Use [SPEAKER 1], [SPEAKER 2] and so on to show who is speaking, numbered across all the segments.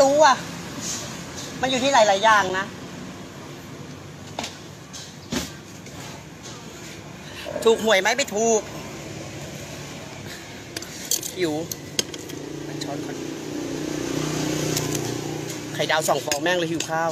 [SPEAKER 1] รู้อะ มันอยู่ที่หลาย ๆ อย่างนะ ถูกหวยไหมไม่ถูก หิว มันช้อนก่อนไข่ดาวสองฟองแม่งเลยหิวข้าว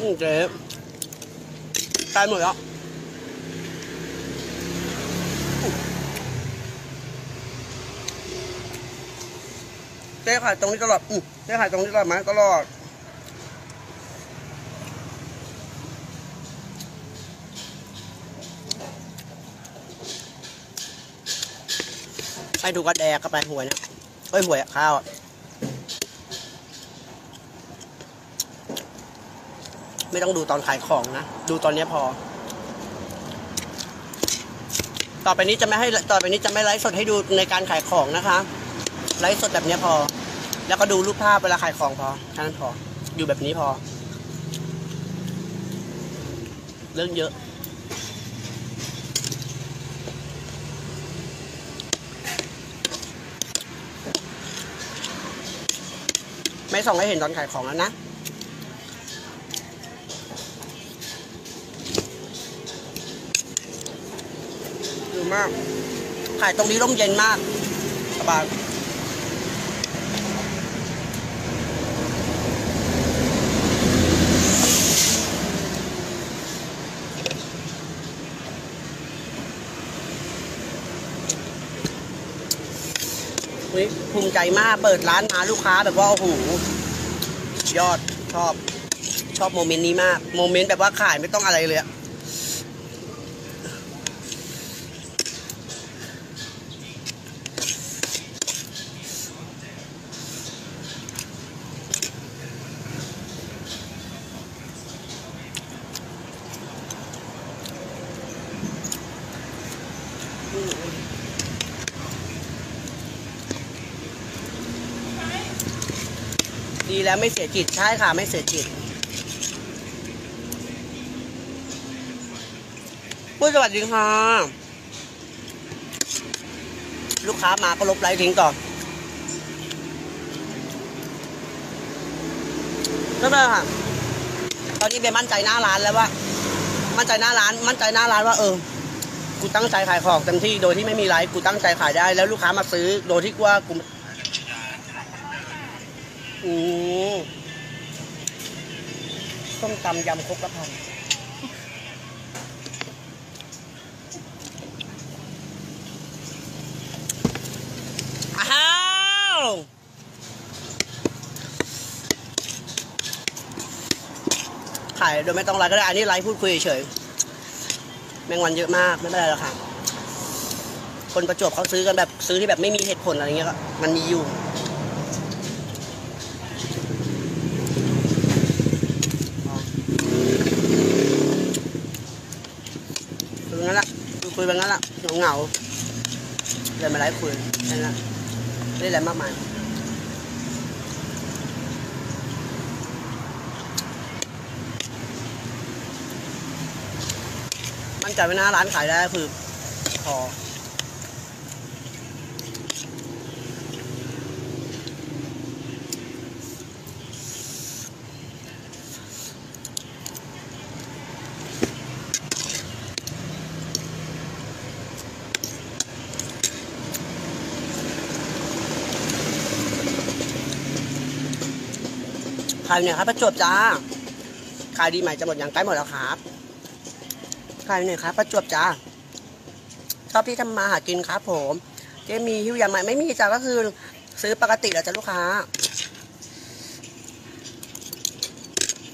[SPEAKER 1] อืมเจ๊ตายหมดแล้วเจ๊ขายตรงนี้ตลอดอืมเจ๊ขายตรงนี้ตลอดไหมตลอดไปดูกระแดกก็ไปหวยนี่ยเอ้ยหวยข้าวอะ ไม่ต้องดูตอนขายของนะ ดูตอนนี้พอ ต่อไปนี้จะไม่ให้ต่อไปนี้จะไม่ไลฟ์สดให้ดูในการขายของนะคะ ไลฟ์สดแบบนี้พอ แล้วก็ดูรูปภาพเวลาขายของพอแค่นั้นพอ อยู่แบบนี้พอ เรื่องเยอะไม่ส่งให้เห็นตอนขายของแล้วนะ มาก ขายตรงนี้ร่มเย็นมากสบายเฮ้ยภูมิใจมากเปิดร้านมาลูกค้าแบบว่าโอ้โหยอดชอบชอบโมเมนต์นี้มาก โมเมนต์แบบว่าขายไม่ต้องอะไรเลยอะ แล้วไม่เสียจิตใช่ค่ะไม่เสียจิตพูดสวัสดีค่ะ ลูกค้ามาก็ลบไลค์ทิ้งก่อนไม่เป็นไรค่ะตอนนี้เบมั่นใจหน้าร้านแล้วว่า มั่นใจหน้าร้าน มั่นใจหน้าร้านว่าเออ กูตั้งใจขายของเต็มที่โดยที่ไม่มีไลฟ์กูตั้งใจขายได้ แล้วลูกค้ามาซื้อโดยที่ว่ากู อืมส้มตำยำครกกระพันอ้าวขายโดยไม่ต้องไลฟ์ก็ได้ อันนี้ไลฟ์พูดคุยเฉยๆแมงวันเยอะมากไม่เป็นไรหรอกค่ะ คนประจวบเขาซื้อกันแบบซื้อที่แบบไม่มีเหตุผลอะไรเงี้ยก็มันมีอยู่งั้นละ คุยไปงั้นละเหงาเงาๆเลยมาไลฟ์คุยนั่นละไม่ได้อะไรมากมายมั่นใจไว้นะร้านขายได้คือพอ ขายอยู่ไหนครับประจวบจ้า ขายดีใหม่จะหมดอย่างใกล้หมดแล้วครับ ขายอยู่ไหนครับประจวบจ้า ชอบที่ทำมาหากินครับผมเจ๊มีหิ้วยาใหม่ไม่มีจ้าก็คือ ซื้อปกติแหละจ้ะลูกค้า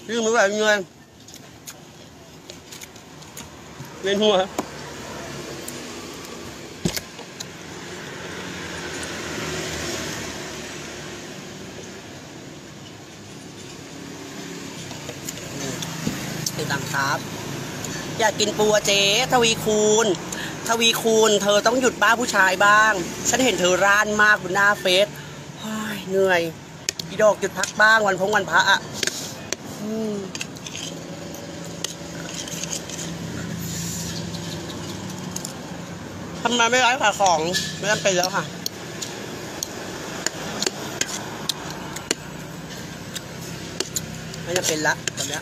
[SPEAKER 1] ยืมมือแบบเงินเวียนหัว ติดตาม ครับ อยากกินปูเจ๊ทวีคูณ ทวีคูณ เธอต้องหยุดบ้าผู้ชายบ้าง ฉันเห็นเธอร้านมากบนหน้าเฟซเฮ้ยเหนื่อยอีดอกหยุดพักบ้างวันพงวันพระอะทำไมไม่ร้ายขายของ ไม่จำเป็นแล้วค่ะไม่จำเป็นละตอนนี้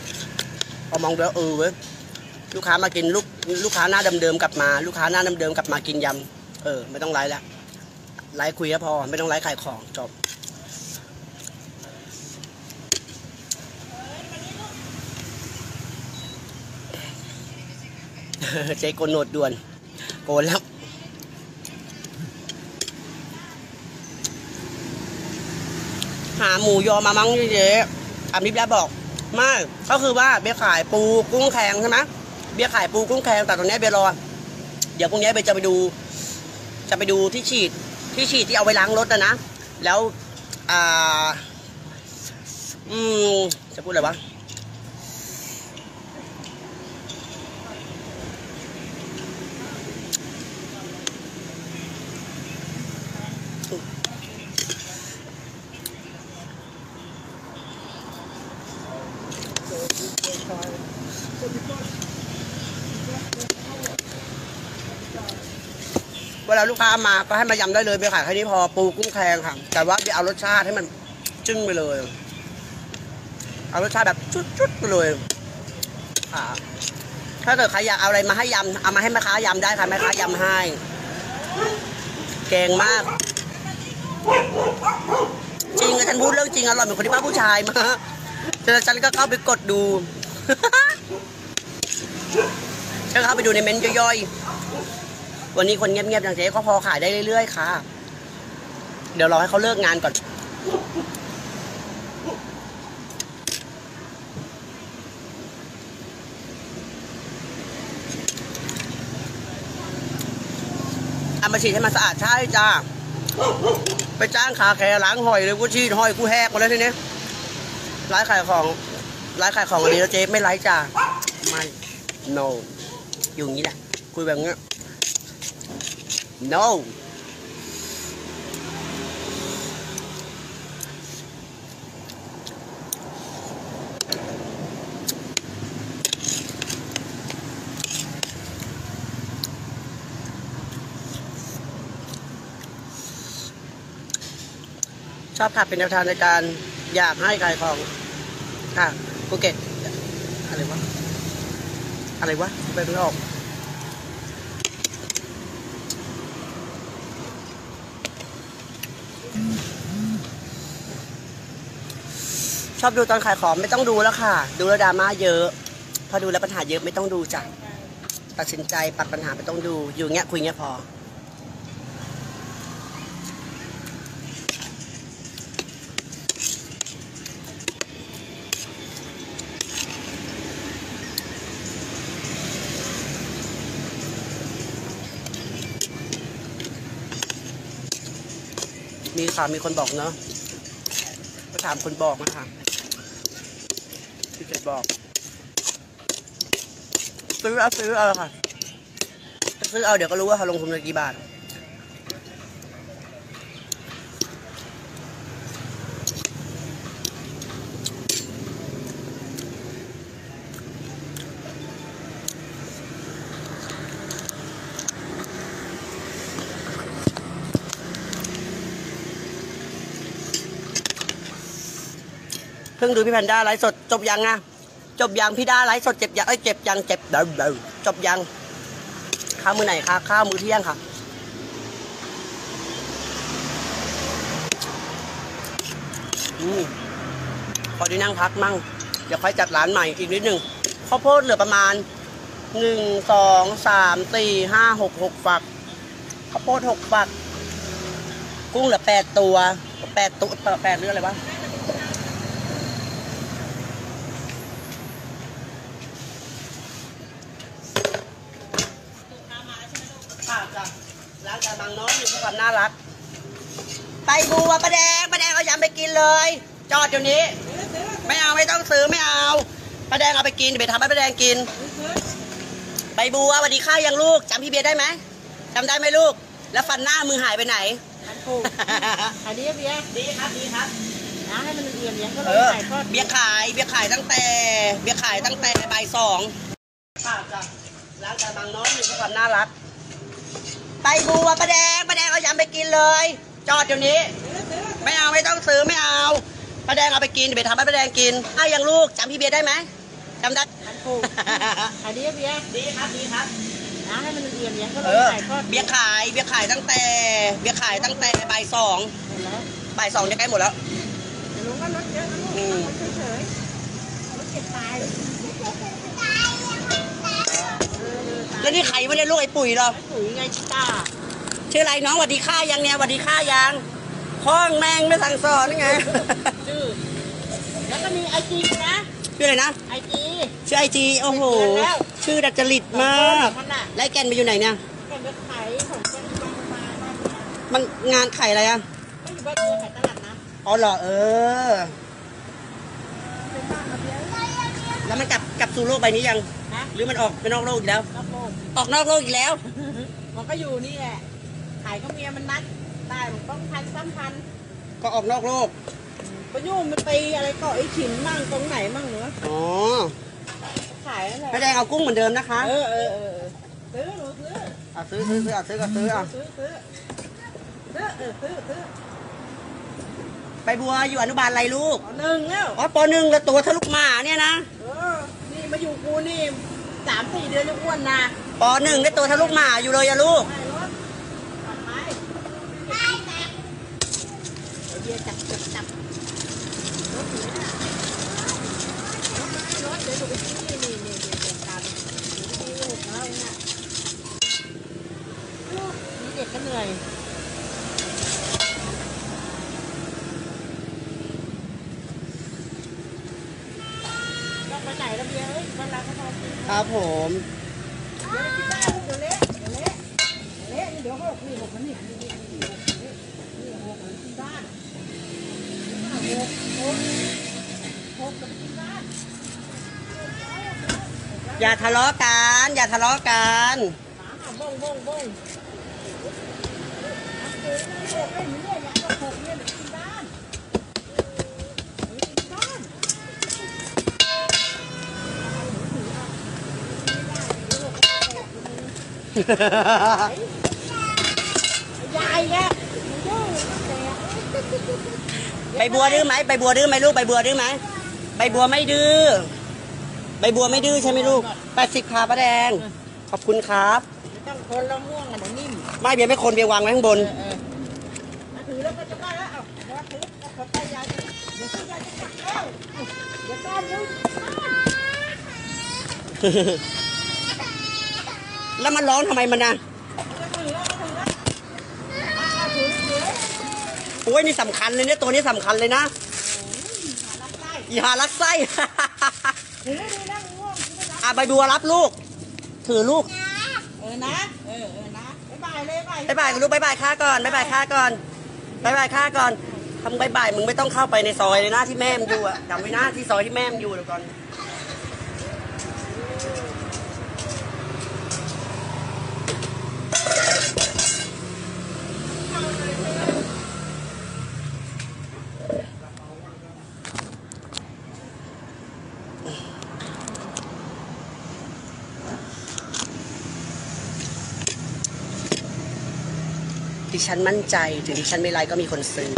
[SPEAKER 1] พอมองดูแล้วเออเว้ยลูกค้ามากินลูกลูกค้าหน้าเดิมๆกลับมา ลูกค้าหน้าเดิมๆกลับมากินยำเออ ไม่ต้องไลฟ์ละไลฟ์คุยก็พอ ไม่ต้องไลฟ์ขายของจบเจ๊โกนโนดด่วน โกนแล้วหาหมูยอมามั้งเจ๊อามิบแล้วบอก ไม่ก็คือว่าเบียร์ขายปูกุ้งแข็งใช่ไหมเบียร์ขายปูกุ้งแข็งแต่ตอนนี้เบียร์รอเดี๋ยวพรุ่งนี้เบียร์จะไปดู จะไปดูที่ฉีดที่ฉีดที่เอาไว้ล้างรถนะนะแล้วอ่าอืมจะพูดอะไรวะ ลาลูกค้ามาก็ให้มายำได้เลยไปขายแค่นี้พอปูกุ้งแคงค่ะ แต่ว่าเอารสชาติให้มันจึ้งไปเลย เอารสชาติแบบจุดๆไปเลยค่ะถ้าเกิดใครอยากเอาอะไรมาให้ยำเอามาให้แม่ค้ายำได้ค่ะแม่ค้ายำให้ เก่งมาก จริงอะฉันพูดเรื่องจริงอร่อยเหมือนคนที่บ้าผู้ชายมากแต่ฉันก็เข้าไปกดดูฉันเข้าไปดูในเมนต์ย่อยๆ วันนี้คนเงียบๆอย่างเจ๊ก็พอขายได้เรื่อยๆค่ะ เดี๋ยวรอให้เขาเลิกงานก่อน เอามาฉีดให้มันสะอาดใช่จ้า ไปจ้างขาแคร์ล้างหอยเลยกูชีดหอยกูแหกหมดแล้วทีนี้ร้านขายของร้านขายของวันนี้แล้วเจ๊ไม่ไลฟ์จ้าไม่ no อยู่อย่างนี้แหละคุยแบบนี้ no ชอบค่ะเป็นแนวทางในการอยากให้ขายของค่ะภูเก็ตอะไรวะ อะไรวะไปไม่ออก อบดูตอนขายของไม่ต้องดูแล้วค่ะ ดูแล้วดราม่าเยอะ พอดูแล้วปัญหาเยอะไม่ต้องดูจ้ะตัดสินใจปัดปัญหาไม่ต้องดู อยู่เงี้ยคุยเงี้ยพอ มีค่ะมีคนบอกเนอะก็ถามคนบอกนะคะ บอก ซื้อเอาซื้อเอาค่ะ ซื้อเอาเดี๋ยวก็รู้ว่าเขาลงทุนไปกี่บาทเพิ่งดูพี่แพนด้าไลฟ์สดจบยังอะ จบยังพี่ด้าไลฟ์สดเจ็บยังเอ้ยเจ็บยังเจ็บเดาเดจบยังข้าวมื้อไหนคะข้าวมื้อเที่ยงค่ะอืมพอได้นั่งพักมั่ง เดี๋ยวค่อยจัดร้านใหม่อีกนิดนึงข้าวโพดเหลือประมาณหนึ่งสองสามสี่ห้าหกหกฝักข้าวโพดหกฝัก กุ้งเหลือแปดตัวแปดตัวแปดเรื่องอะไรวะจ้ะร้านกาบางน้อยอยู่ที่ ความน่ารัก ไปดูว่าประแดงประแดงเอายำไปกินเลย จอดเดี๋ยวนี้ ไม่เอาไม่ต้องซื้อไม่เอาประแดงเอาไปกินเดี๋ยวไปทำให้ประแดงกินใบบัวสวัสดีค่ะยังลูกจำพี่เบียร์ได้ไหมจำได้ไหมลูก แล้วฟันหน้ามือหายไปไหน
[SPEAKER 2] อันถูกอันนี้เบียร์
[SPEAKER 1] ดีครับดีครับ
[SPEAKER 2] นะให้มันเรียนเลี้ยงก็เล
[SPEAKER 1] เอยอ
[SPEAKER 2] ถ่ายทอด
[SPEAKER 1] เบียร์ขายเบียร์ขายตั้งแต่ เบียร์ขายตั้งแต่บ่ายสองป้าจ้ะร้านกระบังน้อยอยู่เพื่อความน่ารัก ใบบัวประแดงประแดงเอายำไปกินเลย จอดเดี๋ยวนี้ ไม่เอาไม่ต้องซื้อไม่เอาประแดงเอาไปกินเดี๋ยวไปทำให้ประแดงกินอ้ายังลูกจำพี่เบียร์ได้ไหมจำได้
[SPEAKER 2] อันถูกอันนี้เบียร์
[SPEAKER 1] ดีครับดีครับ
[SPEAKER 2] นะให้มันเรียนเลี้ยงก็เล
[SPEAKER 1] เอยอ
[SPEAKER 2] ถ่ายทอด
[SPEAKER 1] เบียร์ขายเบียร์ขายตั้งแต่ เบียร์ขายตั้งแต่บ่ายสอง
[SPEAKER 2] หมดแล้ว
[SPEAKER 1] บ่ายสองจะใกล้หมดแล้ว
[SPEAKER 2] แต่ลุงก็ลดเยอะ
[SPEAKER 1] แล้วนี่ใครวะเนี่ยลูกไอ้ปุ๋ยเหรอ
[SPEAKER 2] ปุ๋ยไงชิต้า
[SPEAKER 1] ชื่ออะไรน้องหวัดดีค่ายังเนี่ยหวัดดีค่ายังพ้องแมงไม่สั่งสอนนี่ไง
[SPEAKER 2] ชื่อแล้วก็มีไอจีนะ
[SPEAKER 1] ชื่ออะไรนะ
[SPEAKER 2] ไอจี
[SPEAKER 1] ชื่อไอจีโอ้โห ชื่อดัดจริตมาก
[SPEAKER 2] มันน่ะ
[SPEAKER 1] ไล่แกนไปอยู่ไหนเนี่ย
[SPEAKER 2] แกไปขายของแกที่บางมาบ้าน
[SPEAKER 1] มันงานไข่อะไรอะ
[SPEAKER 2] ก็อยู่บ้านเรือขายตลาดนะ
[SPEAKER 1] อ๋อเหรอเออ
[SPEAKER 2] เป็นบ้านเอาเบียร์
[SPEAKER 1] แล้วมันกลับกลับสู่โลกใบนี้ยัง
[SPEAKER 2] นะ
[SPEAKER 1] หรือมันออกไปนอกโลกอีกแล้ว
[SPEAKER 2] รอบโลก
[SPEAKER 1] ออกนอกโลกอีกแล้ว
[SPEAKER 2] มันก็อยู่นี่แหละ ขายก็เมียมันนัดได้มันต้องพันสามพัน
[SPEAKER 1] ก็ออกนอกโลก
[SPEAKER 2] ก็ยุ่งมันไปอะไรเกาะไอ้ขิมมั่งตรงไหนมั่งเนอะ
[SPEAKER 1] อ๋อ
[SPEAKER 2] ขายนั่นแหละ
[SPEAKER 1] ไม่ได้เอากุ้งเหมือนเดิมนะคะ
[SPEAKER 2] เออเออเออเออซื้อหนูซื้อ
[SPEAKER 1] เอาซื้อซื้อซื้อเอาซื้อก็ซื้อเอา
[SPEAKER 2] ซื้อซื้อซื้อเออซื้อซื้อ
[SPEAKER 1] ใบบัวอยู่อนุบาลอะไรลูก
[SPEAKER 2] อ๋อหนึ่งแล้ว
[SPEAKER 1] อ๋อปหนึ่งแล้วตัวทะลุหมาเนี่ยนะ
[SPEAKER 2] เออนี่มาอยู่กูนี่ สามสี่เดือนจะอ้วนนะ
[SPEAKER 1] ปหนึ่งได้ตัวทะลุหมาอยู่เลยอะลูก
[SPEAKER 2] ไปรถปัดไม้ไม้แตกไอเดียจับจับจับรถอยู่เนี่ยรถไม่รถเดี๋ยวหนูไปที่นี่นี่นี่นี่เด็กตามหนูไปที่ลูกแล้วเนี่ยนี่เด็กก็เหนื่อย บกินได้
[SPEAKER 1] อย่าทะเลาะกัน อย่าทะเลาะกัน
[SPEAKER 2] บ้งบ้งบ้งน้ำเกลือนี่หกไอ้นี่เนี่ยอยากหกเนี่ยกินได้กินได้ ยายแก
[SPEAKER 1] ใบบัวดื้อไหมใบบัวดื้อไหมลูกใบบัวดื้อไหมใบบัวไม่ดื้อใบบัวไม่ดื้อใช่ไหมลูกแปดสิบขาป้าแดง ขอบคุณครับ
[SPEAKER 2] ไม่ต้องคนละม่วงอะเดี๋ยวนิ่ม
[SPEAKER 1] ไม่เบียร์ไม่คนเบียร์วางไว้ข้างบน
[SPEAKER 2] เออเออมาถือแล้วก็จะได้แล้วเอาแล้วถือแล้วขอไปยายเดี๋ยวซื้อยายจะกลับแล้วเดี๋ยวต้อนลูก
[SPEAKER 1] แล้วมันร้องทำไมมันนะ
[SPEAKER 2] จะถือแล้วก็ถือแล้วอ่าถือถือ
[SPEAKER 1] โอ้ยนี่สำคัญเลยเนี่ยตัวนี้สำคัญเลยนะ
[SPEAKER 2] รับได้
[SPEAKER 1] อีหารักไส้
[SPEAKER 2] ถือดีนะง่วงไม่รับ
[SPEAKER 1] อะใบบัวรับลูก ถือลูก
[SPEAKER 2] เออนะ เออเออนะบ๊ายบายเลยบ๊าย
[SPEAKER 1] บายบายลูกบายบายค่าก่อนบายบายค่าก่อนบายบายค่าก่อนทำบายบายมึงไม่ต้องเข้าไปในซอยเลยนะที่แม่มันอยู่อะจำไว้นะที่ซอยที่แม่มันอยู่เดี๋ยวก่อน ฉันมั่นใจถึงดิฉันไม่ไลฟ์ก็มีคนซื้อ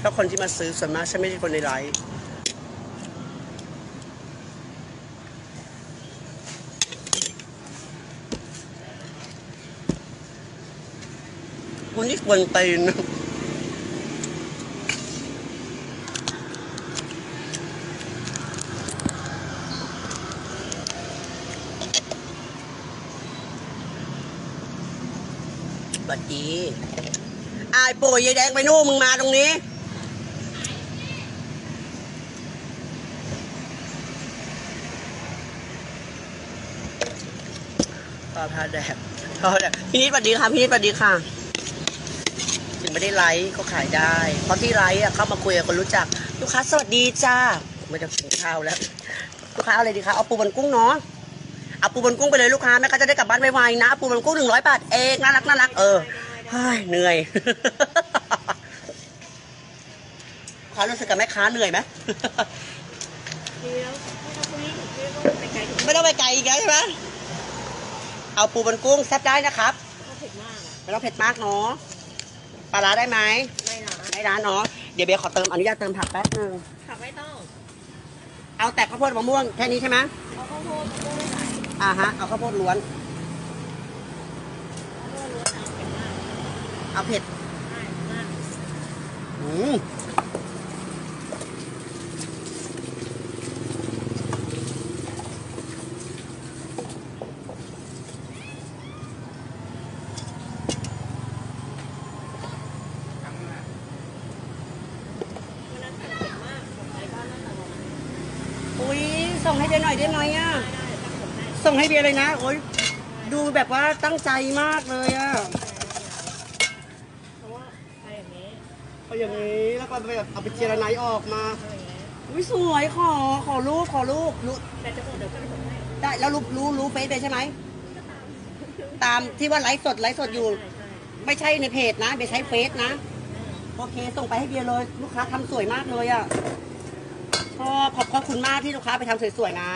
[SPEAKER 1] แล้วคนที่มาซื้อส่วนมากฉันไม่ใช่คนในไลฟ์คนที่ควรตีน สวัสดีอาย ป่วยยายแดงไปนู่นมึงมาตรงนี้ปลาพาแดกพาแดกพี่นิดสวัสดีค่ะ พี่นิดสวัสดีค่ะ ถึงไม่ได้ไลฟ์ก็ขายได้ เพราะที่ไลฟ์อะเข้ามาคุยกับคนรู้จัก ลูกค้าสวัสดีจ้าไม่จะกินข้าวแล้ว ลูกค้าเอาอะไรดีคะเอาปูบนกุ้งเนาะเอาปูบนกุ้งไปเลยลูกค้าแม่ก็จะได้กลับบ้านไวๆนะปูบนกุ้งหนึ่งร้อยบาทเองน่ารักน่ารักเออ เฮ้ยเหนื่อยลูกค้ารู้สึกกับแม่ค้าเหนื่อยไหม
[SPEAKER 2] เดี๋ยวไม่ต้องคุยไม่ต้องไปไกลถึง
[SPEAKER 1] ไม่ต้องไปไกลอีกแล้วใช่ไหมเอาปูบนกุ้งแซ่บได้นะครับ
[SPEAKER 2] เขาเผ็ดมากอะ
[SPEAKER 1] ไม่ต้องเผ็ดมากเนาะปลาร้าได้ไหม
[SPEAKER 2] ไม่หรอ
[SPEAKER 1] ไม่ร้านเนาะเดี๋ยวเบียร์ขอเติมอนุญาตเติมผักแป๊บนึง
[SPEAKER 2] ผักไม่ต้อง
[SPEAKER 1] เอาแต่ข้าวโพดมะม่วงแค่นี้ใช่ไหม
[SPEAKER 2] เอาข้าวโพดมะม่วงไม่ใส่
[SPEAKER 1] อ่าฮะเอาข้าวโพดล้วน
[SPEAKER 2] ข้าวโพดล้วน เอาเผ็ดมาก
[SPEAKER 1] เอาเผ็ด
[SPEAKER 2] ใช่มาก
[SPEAKER 1] อืม
[SPEAKER 2] วันนั้นสั่งเผ็ดมากผมไปบ้านน่าจะรอ
[SPEAKER 1] อุ้ยส่งให้เบียร์หน่อยได้ไหมอะ
[SPEAKER 2] ได้ได้ตั้งผมให้
[SPEAKER 1] ส่งให้เบียร์เลยนะ โอ้ยดูแบบว่าตั้งใจมากเลยอะ
[SPEAKER 2] เพราะว่าไปอย่างนี้
[SPEAKER 1] เอาอย่างนี้แล้วก็แบบเอาไปเจรไนออกมา
[SPEAKER 2] เอาอย่างนี้
[SPEAKER 1] อุ้ยสวยขอขอรูปขอรูปรูป
[SPEAKER 2] แต่จะหมดเดี๋ยวก็ไปส่งให้
[SPEAKER 1] ได้แล้วรู้รู้รู้เฟซเบียร์ใช่ไหมตามที่ว่าไลฟ์สดไลฟ์สดอยู่
[SPEAKER 2] ใช่ใช่
[SPEAKER 1] ไม่ใช่ในเพจนะเบียร์ใช้เฟซนะโอเคส่งไปให้เบียร์เลยลูกค้าทำสวยมากเลยอะ่ะชอบขอบขอบคุณมากที่ลูกค้าไปทำสวยๆนะ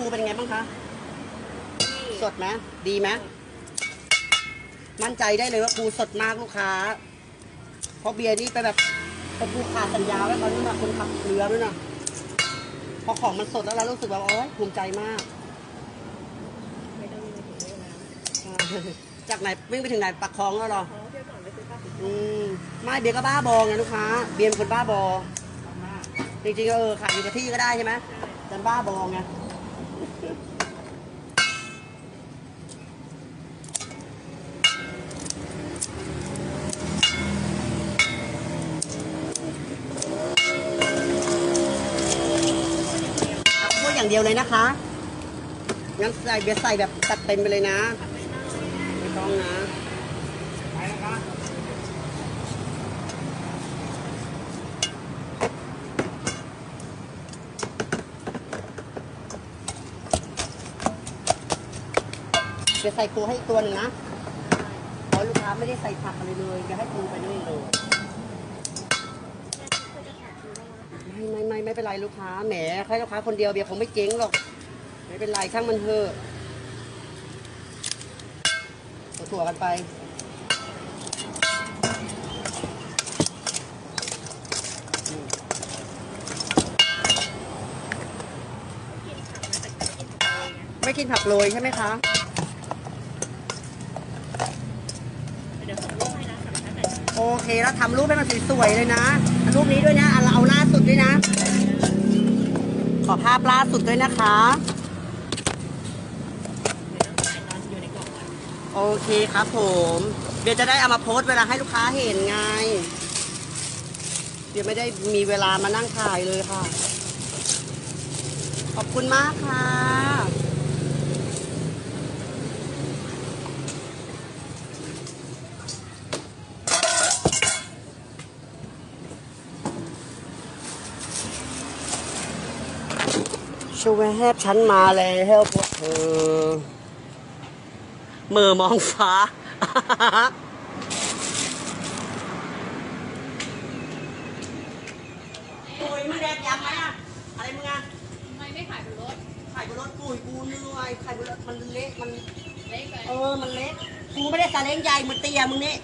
[SPEAKER 1] ร สชาติปูเป็นไงบ้างคะ สดไหมดีไหมมั่นใจได้เลยว่าปูสดมากลูกค้า เพราะเบียร์นี่ไปแบบไปปูขาดสัญญาไว้ตอนนี้นะคนขับเรือด้วยนะพอของมันสดแล้วเรารู้สึกว่าโอ๊ยภูมิใจมาก
[SPEAKER 2] ไม่ต้องมีถึงเวลา
[SPEAKER 1] จากไหนวิ่งไปถึงไหนปักคลองแล้วเหรอ
[SPEAKER 2] ขอเดี๋ยวก่อนไปซื้อข้าวติด
[SPEAKER 1] อืมไม่เบียร์ก็บ้าบอไงลูกค้า เบียร์เป็นคนบ้าบอจริงๆก็เออขายอยู่กับที่ก็ได้ใช่ไหมแต่บ้าบอไง เอางเดียวเลยนะคะงั้นใส่เบียร์ใส่แบบตัดเต็มไปเลยนะ ไม่ต้องนะไปนะคะเดี๋ยวใส่ปูให้อีกตัวหนึ่งนะเพราะลูกค้าไม่ได้ใส่ผักอะไรเลยจะให้ปูไปนี่เลย ไม่ไม่ไม่ไม่เป็นไรลูกค้าแหมแค่ลูกค้าคนเดียวเบียร์คงไม่เจ๊งหรอกไม่เป็นไรช่างมันเถอะถั่วกันไปไม่กินผักโรยใช่ไหมคะ
[SPEAKER 2] เดี๋ยวส่งรูปให้นะสั่งแล้วแต่
[SPEAKER 1] โอเคแล้วทำรูปให้มันสวยๆเลยนะรูปนี้ด้วยนะเอาเอาล่าสุดด้วยนะ ขอภาพล่าสุดด้วยนะคะ โอเคครับผม เดี๋ยวจะได้เอามาโพสเวลาให้ลูกค้าเห็นไง เดี๋ยวไม่ได้มีเวลามานั่งถ่ายเลยค่ะ ขอบคุณมากค่ะ ช่วยแฮบฉันมาแล้วพวกเธอมือมองฟ้าปุยมึงแดกยังไหมอะอะไรมึงอะ
[SPEAKER 2] ทำไมไม่ขายบนรถ
[SPEAKER 1] ไข่บนรถปุยกูเหนื่อยไข่บนรถมันเละมัน
[SPEAKER 2] เล็กไป
[SPEAKER 1] เออ มันเล็กกูไม่ได้ซาเล้งใหญ่มึงเตียมึงนี่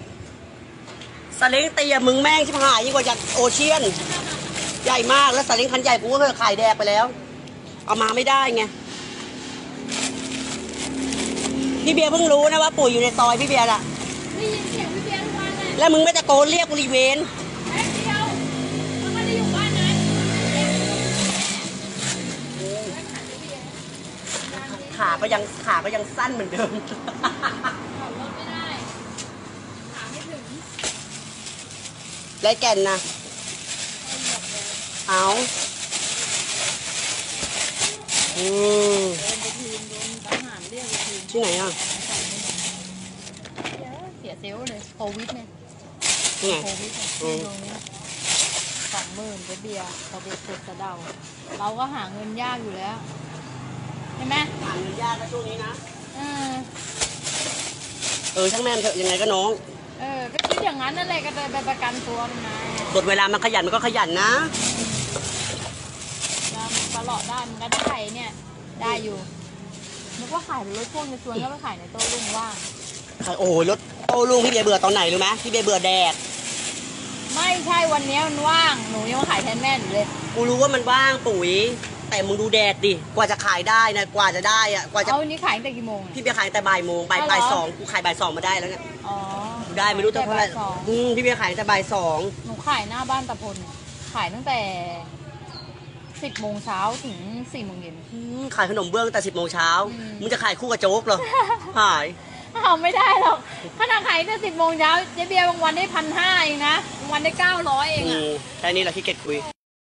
[SPEAKER 1] ซาเล้งเตียมึงแม่งชิบหายยิ่งกว่าจากโอเชียน ใหญ่มากแล้วซาเล้งคันใหญ่กูก็เคยขายแดกไปแล้ว เอามาไม่ได้ไงพี่เบียร์เพิ่งรู้นะว่าปู่อยู่ในซอยพี่เบียร์อะ
[SPEAKER 2] ได้ยินเสียงพี่เบียร์ทุกวันเลย
[SPEAKER 1] แล้วมึงไม่ตะโกนเรียกบริเวณ
[SPEAKER 3] แป๊บเดียวมันไม่ได้อยู่บ้านนั้น
[SPEAKER 1] ขาก็ยังขาก็ยังสั้นเหมือนเดิม
[SPEAKER 3] ขับรถไม่ได้ขาไม่ถึง
[SPEAKER 1] ไรแก่นนะเอา อืม
[SPEAKER 3] เดินไปทีมโดนทหารเรียกไปทีม
[SPEAKER 1] ที่ไหนอะ
[SPEAKER 3] เสียเซลล์เลยโควิดเนี่ย
[SPEAKER 1] ที่ไหน
[SPEAKER 3] โควิดเนี่ย
[SPEAKER 1] อืม
[SPEAKER 3] ตรงนี้สองหมื่นเจ๊เบียร์เราไปสุดสะเดา เราก็หาเงินยากอยู่แล้ว ใช่ไหม
[SPEAKER 1] หาเงินยากนะช่วงนี้นะ
[SPEAKER 3] เออ
[SPEAKER 1] เออช่างแม่มันเถอะยังไงก็น้อง
[SPEAKER 3] เออก็คิดอย่างนั้นนั่นแหละก็เลยไปประกันตัวมันมา
[SPEAKER 1] บทเวลามันขยันมันก็ขยันนะ
[SPEAKER 3] แล้วมันตลอดได้มันก็ได้เนี่ย ได้อยู่นึกว่าขายรถพ่วงจะชวนก็ไปขายในโต๊ะลุงว่าง
[SPEAKER 1] โอ้โหรถโต้ลุงพี่เบียร์เบื่อตอนไหนรู้ไหมพี่เบียร์เบื่อแดด
[SPEAKER 3] ไม่ใช่วันเนี้ยมันว่างหนูยังมาขายแทนแม่อยู่เลย
[SPEAKER 1] กูรู้ว่ามันว่างปุ๋ย แต่มึงดูแดดดิกว่าจะขายได้นะกว่าจะได้อะกว่าจะ
[SPEAKER 3] เอาวันนี้ขายตั้งแต่กี่โมงเนี่ย
[SPEAKER 1] พี่เบียร์ขายแต่บ่ายโมงบ่าย
[SPEAKER 3] อ๋อเหรอ
[SPEAKER 1] บ่ายสองกูขายบ่ายสองมาได้แล้วเนี่ย
[SPEAKER 3] อ๋อ
[SPEAKER 1] ได้ไม่รู้เท่าไหร่
[SPEAKER 3] แต่บ่ยสอง
[SPEAKER 1] อืมพี่เบียร์ขายแต่บ่ายสอง
[SPEAKER 3] หนูขายหน้าบ้านตะพลเนี่ยขายตั้งแต่ สิบโมงเช้าถึงสี่โมงเย็น
[SPEAKER 1] อืมขายขนมเบื้องตั้งแต่สิบโมงเช้า
[SPEAKER 3] อืม
[SPEAKER 1] มึงจะขายคู่กับโจ๊กเหรอขาย
[SPEAKER 3] เอาไม่ได้หรอกขนาดขายตั้งสิบโมงเช้าเจ๊เบียร์บางวันได้พันห้าเองนะบางวันได้เก้าร้อยเอง
[SPEAKER 1] อื
[SPEAKER 3] อะ
[SPEAKER 1] มแค่นี้เราขี้เกียจคุย